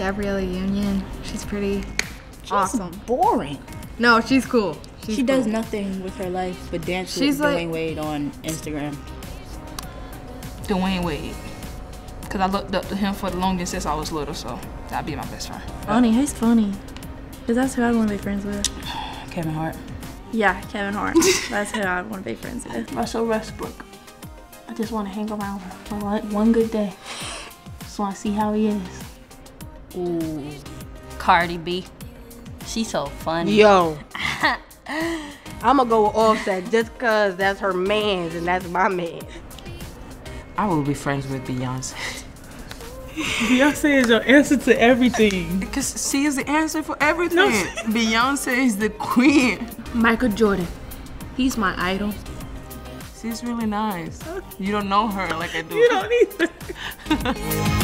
Gabriella Union. She's pretty She's awesome. boring. No, she's cool. She's she does cool. nothing with her life but dance She's with like- Dwyane Wade on Instagram. Dwyane Wade. Cause I looked up to him for the longest since I was little, so that'd be my best friend. Funny, he's funny. Cause that's who I want to be friends with. Kevin Hart. Yeah, Kevin Hart. that's who I want to be friends with. Russell Westbrook. I just want to hang around for one, one good day. Just want to see how he is. Ooh, Cardi B. She's so funny. Yo. I'ma go with Offset just cause that's her man's and that's my man. I will be friends with Beyonce. Beyonce is your answer to everything. Because she is the answer for everything. Beyonce is the queen. Michael Jordan. He's my idol. She's really nice. You don't know her like I do. You don't either.